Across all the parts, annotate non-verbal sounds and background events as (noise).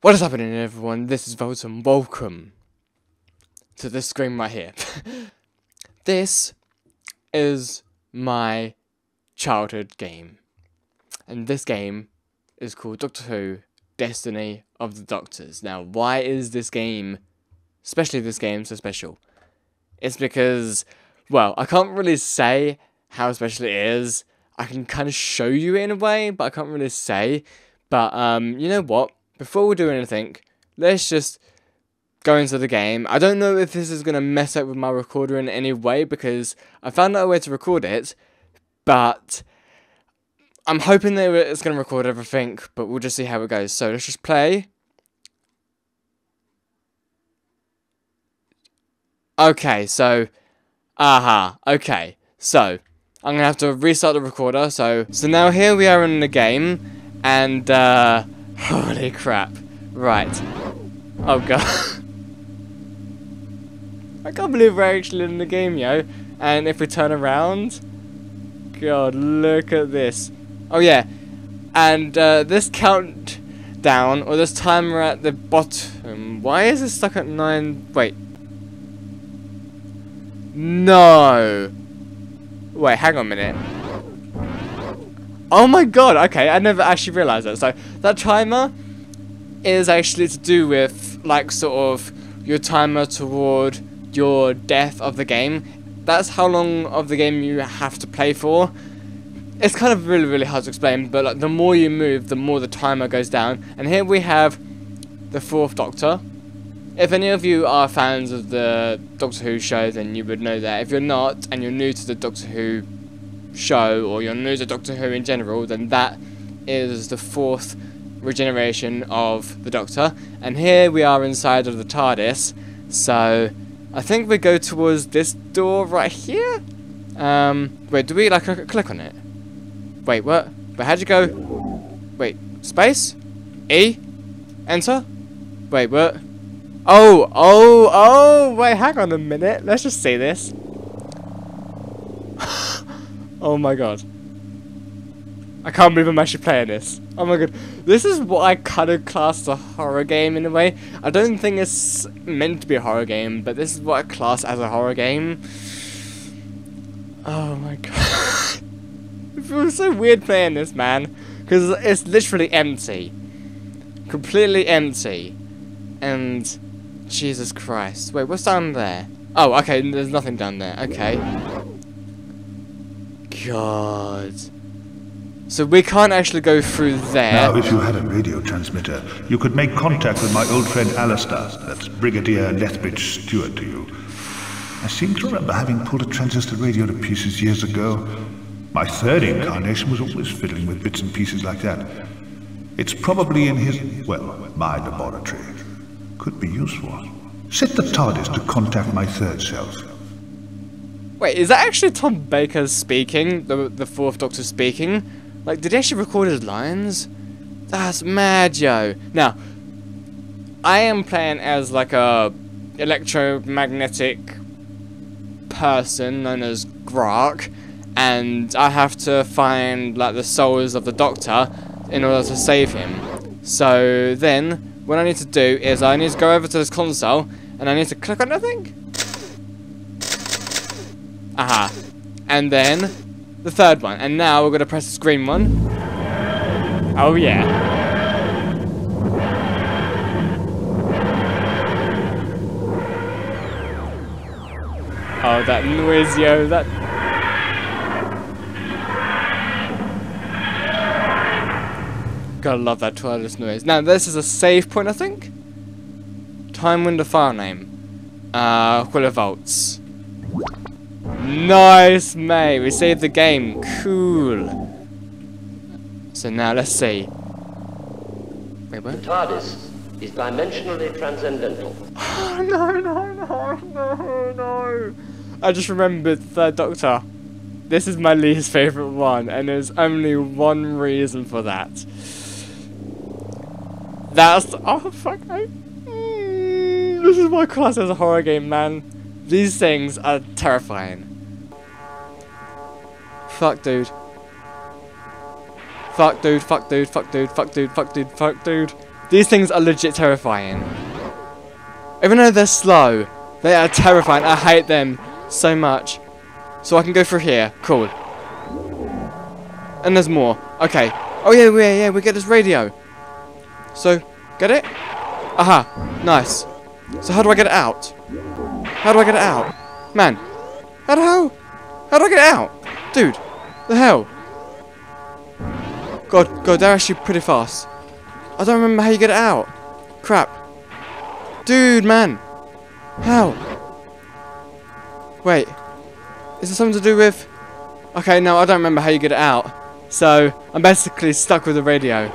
What is happening everyone? This is Volton. Welcome to this screen right here. (laughs) this is my childhood game. And this game is called Doctor Who Destiny of the Doctors. Now, why is this game, especially this game, so special? It's because, well, I can't really say how special it is. I can kind of show you in a way, but I can't really say. But, um, you know what? Before we do anything, let's just go into the game. I don't know if this is going to mess up with my recorder in any way because I found out a way to record it, but I'm hoping that it's going to record everything, but we'll just see how it goes. So let's just play. Okay, so, aha, okay, so, I'm going to have to restart the recorder, so, so now here we are in the game, and, uh, Holy crap. Right. Oh god. I can't believe we're actually in the game, yo. And if we turn around... God, look at this. Oh yeah. And uh, this countdown, or this timer at the bottom... Why is it stuck at 9... Wait. No. Wait, hang on a minute. Oh my god, okay, I never actually realised that. So, that timer is actually to do with, like, sort of your timer toward your death of the game. That's how long of the game you have to play for. It's kind of really, really hard to explain, but like, the more you move, the more the timer goes down. And here we have the Fourth Doctor. If any of you are fans of the Doctor Who show, then you would know that. If you're not, and you're new to the Doctor Who show or you're new to Doctor Who in general, then that is the fourth regeneration of the Doctor. And here we are inside of the TARDIS. So I think we go towards this door right here. Um, wait, do we like click on it? Wait, what? But how'd you go? Wait, space? E? Enter? Wait, what? Oh, oh, oh, wait, hang on a minute. Let's just see this. Oh my god. I can't believe I'm actually playing this. Oh my god. This is what I kind of class a horror game in a way. I don't think it's meant to be a horror game, but this is what I class as a horror game. Oh my god. (laughs) it feels so weird playing this, man. Because it's literally empty. Completely empty. And... Jesus Christ. Wait, what's down there? Oh, okay, there's nothing down there. Okay god. So we can't actually go through there. Now, if you had a radio transmitter, you could make contact with my old friend Alistair. That's Brigadier Lethbridge Stewart to you. I seem to remember having pulled a transistor radio to pieces years ago. My third incarnation was always fiddling with bits and pieces like that. It's probably in his, well, my laboratory. Could be useful. Set the TARDIS to contact my third self. Wait, is that actually Tom Baker speaking? The, the fourth Doctor speaking? Like, did he actually record his lines? That's mad, yo. Now, I am playing as like a electromagnetic person known as Graak, and I have to find like the souls of the Doctor in order to save him. So then, what I need to do is I need to go over to this console, and I need to click on nothing. Aha. And then the third one. And now we're going to press the green one. Oh, yeah. Oh, that noise, yo. That... Gotta love that TARDIS noise. Now, this is a save point, I think? Time window file name. Uh, Quilla Volts. Nice, mate. We saved the game. Cool. So now let's see. Wait, what? The TARDIS is dimensionally transcendental. (laughs) Oh, no, no, no, no, no. I just remembered Third Doctor. This is my least favourite one, and there's only one reason for that. That's... Oh, fuck. I, mm, this is my class as a horror game, man. These things are terrifying. Fuck, dude. Fuck, dude. Fuck, dude. Fuck, dude. Fuck, dude. Fuck, dude. Fuck, dude. These things are legit terrifying. Even though they're slow, they are terrifying. I hate them so much. So I can go through here. Cool. And there's more. Okay. Oh yeah, yeah, yeah. We get this radio. So, get it? Aha. Nice. So how do I get it out? How do I get it out? Man. How the hell? How do I get it out? Dude. The hell? God, God, they're actually pretty fast. I don't remember how you get it out. Crap. Dude, man. How? Wait. Is there something to do with... Okay, no, I don't remember how you get it out. So, I'm basically stuck with the radio.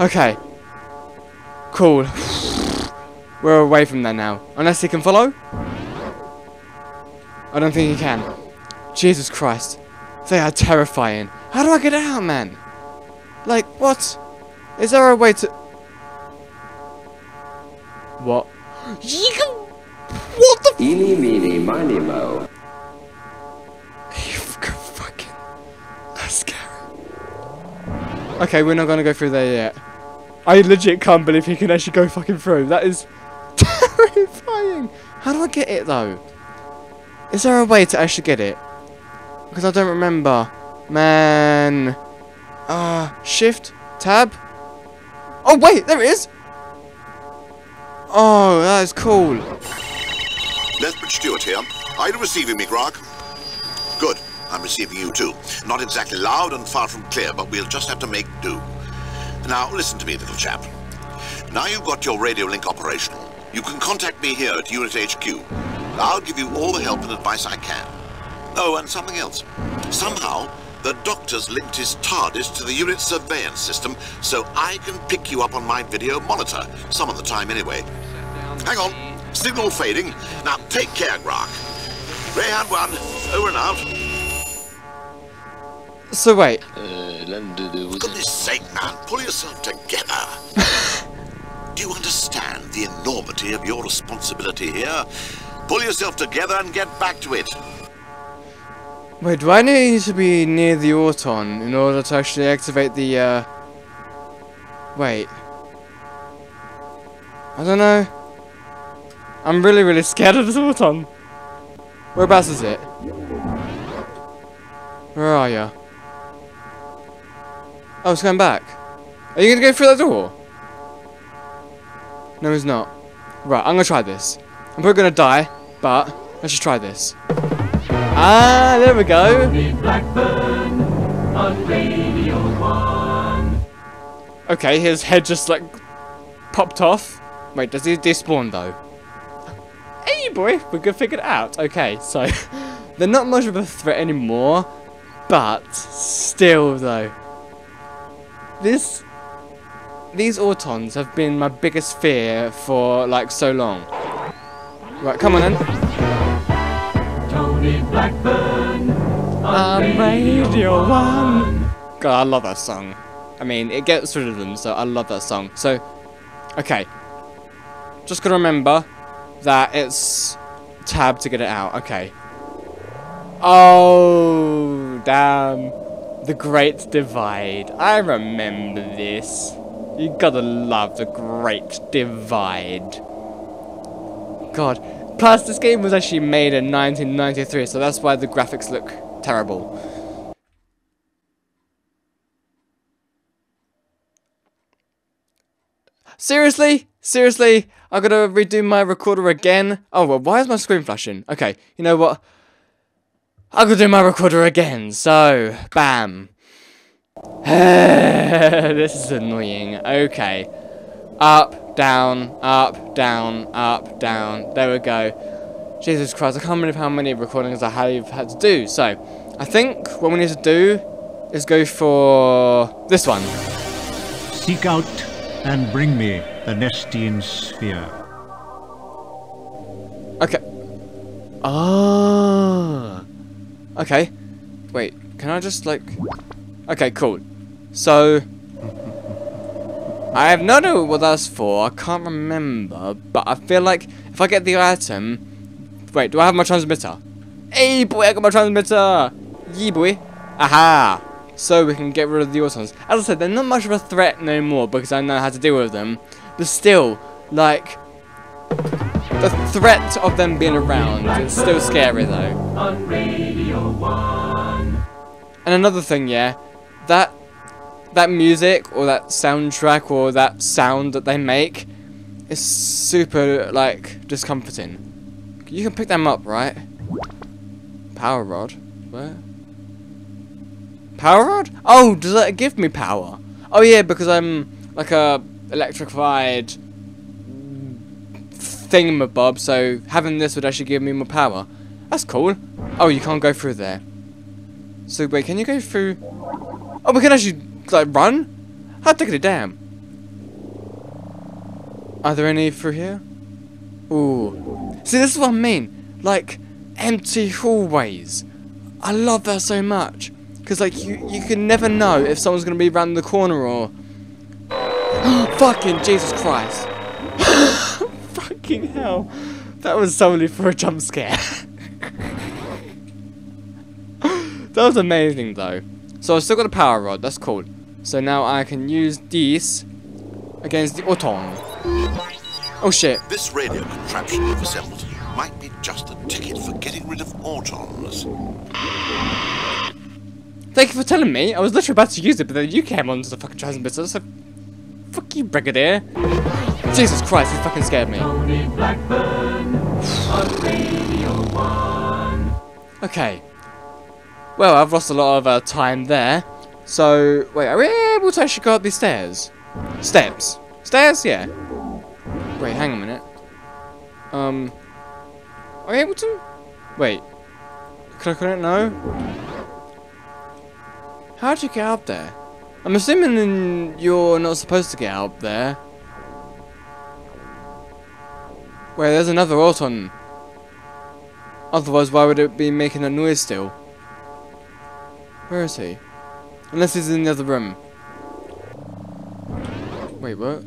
Okay. Cool. (sighs) We're away from there now. Unless he can follow? I don't think he can. Jesus Christ. They are terrifying. How do I get out, man? Like, what? Is there a way to... What? Can... What the... Eeny, meeny, miny, mo. (laughs) You fucking... That's scary. Okay, we're not gonna go through there yet. I legit can't believe he can actually go fucking through. That is (laughs) terrifying. How do I get it though? Is there a way to actually get it? Because I don't remember. Man. Ah, uh, shift, tab. Oh wait, there it is. Oh, that is cool. Lethbridge Stewart here. Are you receiving me, Graak? Good. I'm receiving you too. Not exactly loud and far from clear, but we'll just have to make do. Now, listen to me, little chap. Now you've got your radio link operational, you can contact me here at UNIT HQ. I'll give you all the help and advice I can. Oh, and something else. Somehow, the doctor's linked his TARDIS to the UNIT surveillance system, so I can pick you up on my video monitor, some of the time anyway. Hang on, signal fading. Now take care, Graak. Greyhound 1, over and out. So wait. For goodness sake, man, pull yourself together. (laughs) Do you understand the enormity of your responsibility here? Pull yourself together and get back to it. Wait, do I need to be near the Auton in order to actually activate the, uh... Wait. I don't know. I'm really, really scared of this Auton. Whereabouts is it? Where are you? Oh, it's going back. Are you gonna go through that door? No, he's not. Right, I'm gonna try this. I'm probably gonna die, but let's just try this. Ah, there we go. Okay, his head just like popped off. Wait, does he despawn though? Hey boy, we could figure it out. Okay, so (laughs) they're not much of a threat anymore, but still though. This these Autons have been my biggest fear for like so long. Right, come on then. Blackburn on Radio 1. God, I love that song. I mean, it gets rid of them, so I love that song. So, okay. Just gotta remember that it's tab to get it out. Okay. Oh, damn. The Great Divide. I remember this. You gotta love the Great Divide. God. Plus, this game was actually made in 1993, so that's why the graphics look terrible. Seriously? Seriously? I gotta redo my recorder again? Oh, well, why is my screen flashing? Okay, you know what? I gotta do my recorder again, so, bam. (laughs) this is annoying. Okay. Up, down, up, down, up, down. There we go. Jesus Christ, I can't believe how many recordings I have had to do. So, I think what we need to do is go for this one. Seek out and bring me the Nestene sphere. Okay. Ah. Okay. Wait, can I just like... Okay, cool. So, I have no idea what that's for. I can't remember, but I feel like if I get the item, wait, do I have my transmitter? Hey, boy, I got my transmitter. Yeah, boy. Aha. so we can get rid of the Autons. As I said, they're not much of a threat no more because I know how to deal with them. But still, like, the threat of them being around is still scary though. And another thing, yeah, that that music or that soundtrack or that sound that they make is super like discomforting. You can pick them up, right? Power rod. Where? Power rod? Oh, does that give me power? Oh yeah, because I'm like a electrified thingamabob, so having this would actually give me more power. That's cool. Oh, you can't go through there. So wait, can you go through? Oh, we can actually like run. How take it damn? Are there any through here? Ooh. See, this is what I mean. Like empty hallways. I love that so much. Because, like, you, you can never know if someone's going to be around the corner or... (gasps) Fucking Jesus Christ. (laughs) Fucking hell. That was solely for a jump scare. (laughs) that was amazing, though. So I've still got a power rod. That's cool. So now I can use this against the Auton. Oh, shit. This radio contraption you've assembled might be just a ticket for getting rid of Autons. Thank you for telling me. I was literally about to use it, but then you came onto the fucking transmitter, so... Fuck you, Brigadier. Jesus Christ, you fucking scared me. Okay. Well, I've lost a lot of uh, time there. So, wait, are we able to actually go up these stairs? Steps. Stairs? Yeah. Wait, hang on a minute. Um... Are we able to? Wait. Click on it? No? How'd you get up there? I'm assuming you're not supposed to get up there. Wait, there's another Auton. Otherwise, why would it be making a noise still? Where is he? Unless he's in the other room. Wait, what?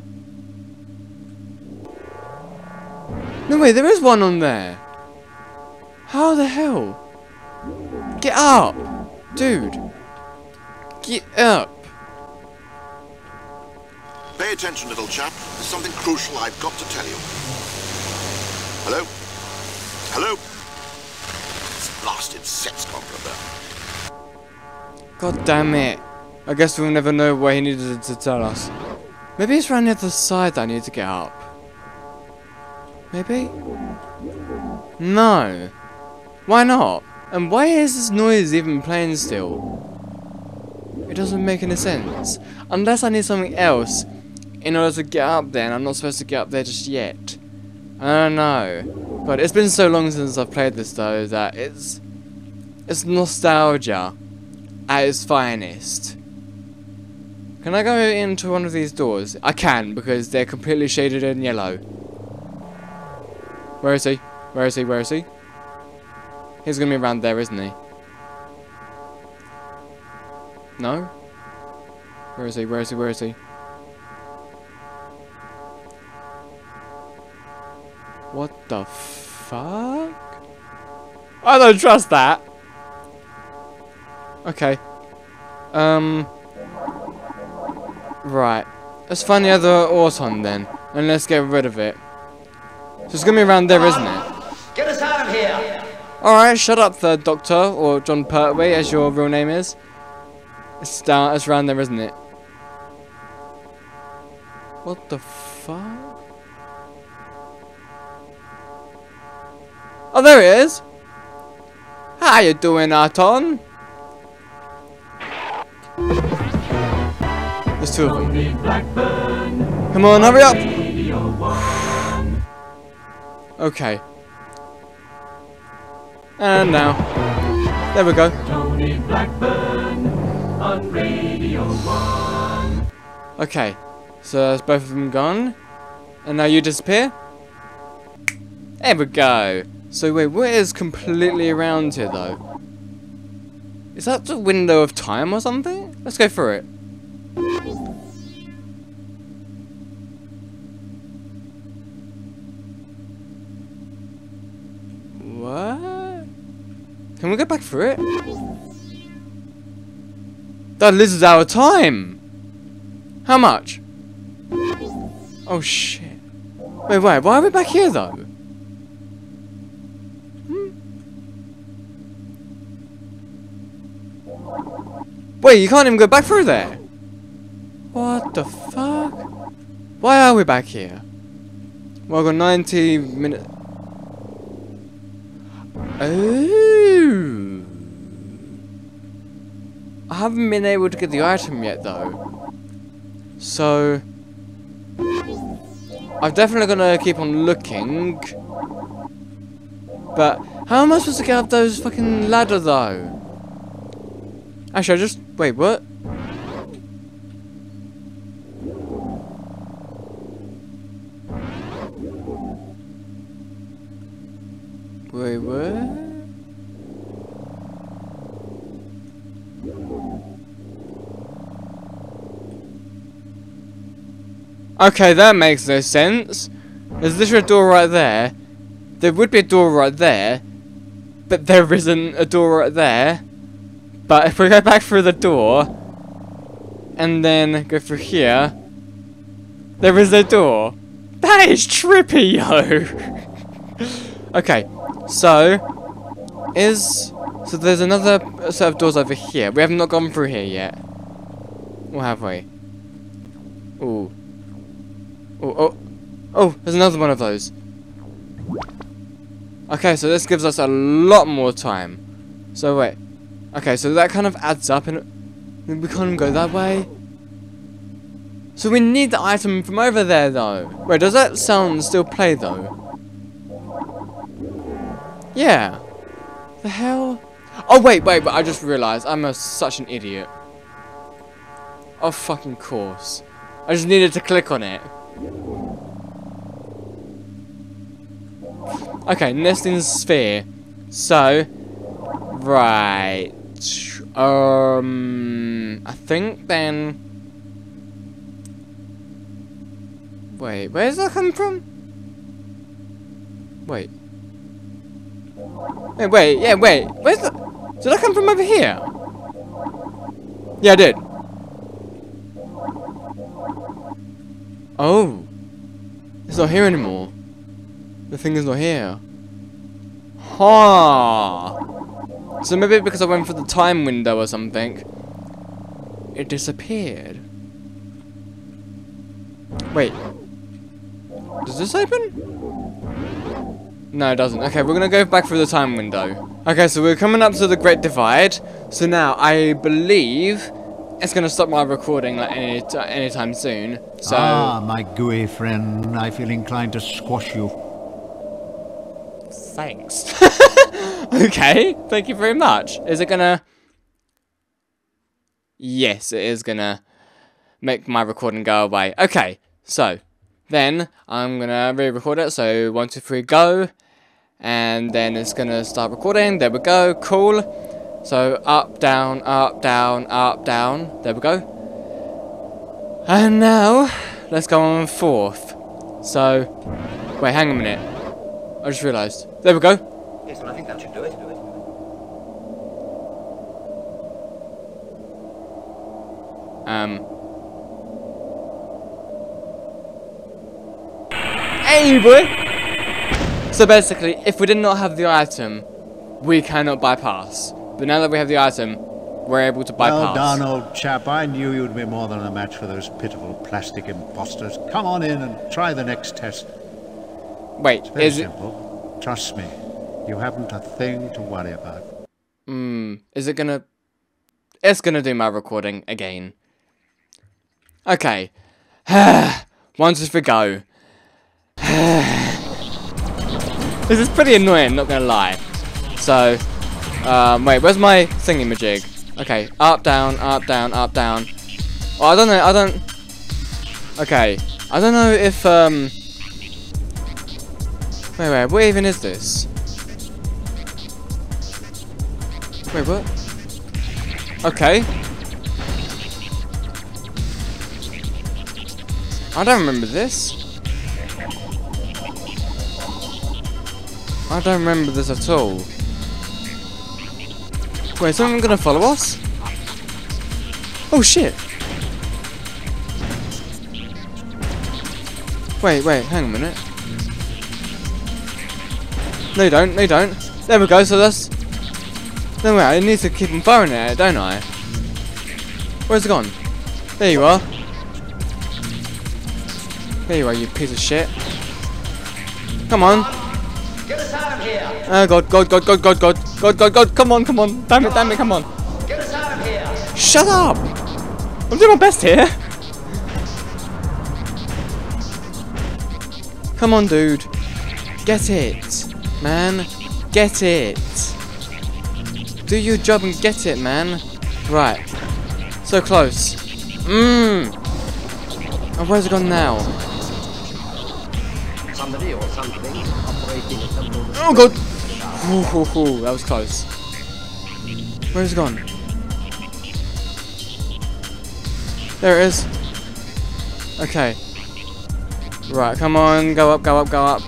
No, wait, there is one on there. How the hell? Get up! Dude. Get up. Pay attention, little chap. There's something crucial I've got to tell you. Hello? Hello? This blasted set's. God damn it. I guess we'll never know where he needed to tell us. Maybe it's around the other side that I need to get up. Maybe? No. Why not? And why is this noise even playing still? It doesn't make any sense. Unless I need something else in order to get up there, and I'm not supposed to get up there just yet. I don't know. But it's been so long since I've played this though that it's it's nostalgia at its finest. Can I go into one of these doors? I can because they're completely shaded in yellow. Where is he? Where is he? Where is he? He's gonna be around there, isn't he? No? Where is he? Where is he? Where is he? What the fuck? I don't trust that. Okay. Um. Right. Let's find the other Auton then. And let's get rid of it. So it's gonna be around there, isn't it? Get us out of here! Alright, shut up the doctor, or Jon Pertwee, as your real name is. It's down, it's around there, isn't it? What the fuck? Oh, there it is! How you doing, Auton? There's two of them. Come on, hurry up! Okay. And now. There we go. Okay. So that's both of them gone. And now you disappear. There we go. So wait, what is completely around here though? Is that the window of time or something? Let's go through it. Can we go back through it? That loses our time. How much? Oh shit. Wait, wait, why are we back here though? Hmm? Wait, you can't even go back through there. What the fuck? Why are we back here? Well, I've got 90 minutes. Oh. I haven't been able to get the item yet though. So. I'm definitely gonna keep on looking. But how am I supposed to get up those fucking ladder though? Actually, I just wait. What? Okay, that makes no sense. There's literally a door right there. There would be a door right there. But there isn't a door right there. But if we go back through the door, and then go through here, there is a door. That is trippy, (laughs) yo. okay, so is so there's another set of doors over here. We have not gone through here yet. Or have we? Ooh. Oh, oh, oh, there's another one of those. Okay, so this gives us a lot more time. So wait. Okay, so that kind of adds up and we can't go that way. So we need the item from over there though. Wait, does that sound still play though? Yeah. The hell? Oh wait, wait, but I just realized I'm a, such an idiot. Oh fucking course. I just needed to click on it. Okay, Nestene sphere. So, right. Um, I think then. Wait, where's that come from? Wait. Wait, wait, yeah, wait. Where's the? Did that come from over here? Yeah, I did. Oh. It's not here anymore. The thing is not here. Huh. So maybe because I went for the time window or something, it disappeared. Wait. Does this open? No, it doesn't. Okay, we're gonna go back through the time window. Okay, so we're coming up to the Great Divide. So now, I believe it's gonna stop my recording like any anytime soon. So Ah, my gooey friend, I feel inclined to squash you. thanks. (laughs) okay, thank you very much. Is it gonna? Yes, it is gonna make my recording go away. Okay, so then I'm gonna re-record it. So one, two, three, go, and then it's gonna start recording. There we go. Cool. So up, down, up, down, up, down. There we go. And now, let's go on fourth. So, wait, hang on a minute. I just realised. There we go. Yes, well, I think that should do it. Do it. Um. Hey, boy! So basically, if we did not have the item, we cannot bypass. But now that we have the item, we're able to bypass. Well done, old chap. I knew you'd be more than a match for those pitiful plastic imposters. Come on in and try the next test. Wait, Very is it? simple. Trust me. You haven't a thing to worry about. Hmm. Is it gonna? It's gonna do my recording again. Okay. (sighs) Once is for go. (sighs) this is pretty annoying, not gonna lie. So, um, wait, where's my thingy-majig? Okay, up, down, up, down, up, down. Oh, I don't know, I don't... Okay, I don't know if, um... Wait, wait, what even is this? Wait, what? Okay. I don't remember this. I don't remember this at all. Wait, is someone gonna follow us? Oh shit! Wait, wait, hang on a minute. No, you don't. No, you don't. There we go. So that's. No, wait. I need to keep on firing at it, don't I? Where's it gone? There you are. There you are, you piece of shit. Come on. Get us out of here! Oh god, god, god, god, god, god, god, god, god, come on, come on. Damn it, damn it, come on. Get us out of here! Shut up! I'm doing my best here. Come on, dude. Get it, man. Get it. Do your job and get it, man. Right. So close. Mmm. Oh, where's it gone now? Somebody or something operating at some Oh god. Ooh, that was close. Where's it gone? There it is. Okay. Right, come on, go up, go up, go up.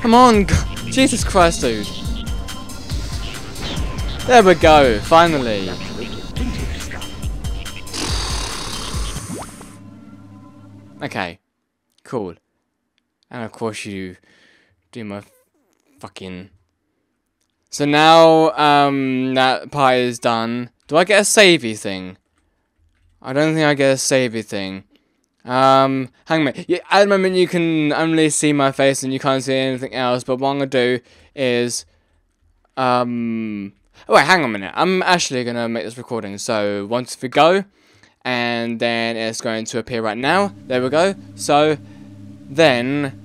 Come on, (laughs) Jesus Christ, dude. There we go, finally. Okay, cool. And of course you do my fucking... So now, um, that part is done. Do I get a savey thing? I don't think I get a savey thing. Um, hang on. Yeah, at the moment you can only see my face and you can't see anything else, but what I'm gonna do is, um, oh wait, hang on a minute. I'm actually gonna make this recording. So once we go, and then it's going to appear right now. There we go. So then,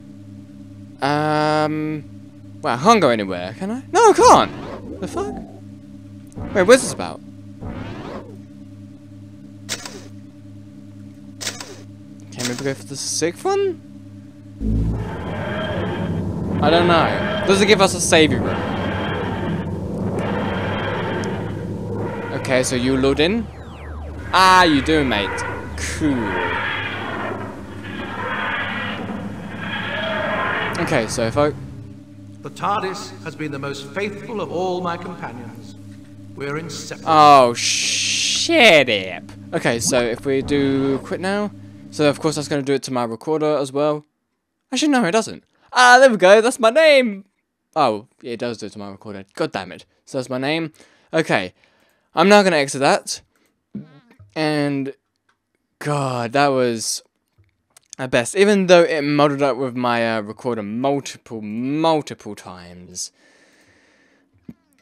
um, well, I can't go anywhere, can I? No, I can't. The fuck? Wait, what's this about? Can we go for the sixth one? I don't know. Does it give us a saving room? Okay, so you load in. Ah, you do, mate. Cool. Okay, so if I... The TARDIS has been the most faithful of all my companions. We're inseparable. Oh, shit up. Okay, so if we do quit now, so of course that's going to do it to my recorder as well. Actually, no, it doesn't. Ah, there we go. That's my name. Oh, yeah, it does do it to my recorder. God damn it. So that's my name. Okay, I'm now going to exit that. And, God, that was at best. Even though it modded up with my uh, recorder multiple, multiple times.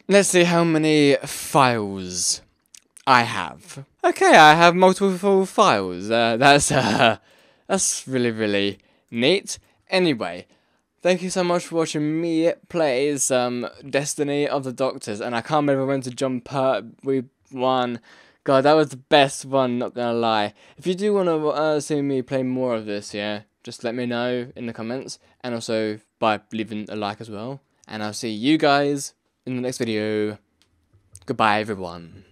Let's see how many files I have. Okay, I have multiple files. Uh, that's uh, that's really really neat. Anyway, thank you so much for watching me play some Destiny of the Doctors, and I can't remember when to jump part we won. God, that was the best one. Not gonna lie. If you do want to uh, see me play more of this, yeah, just let me know in the comments, and also by leaving a like as well. And I'll see you guys in the next video. Goodbye, everyone.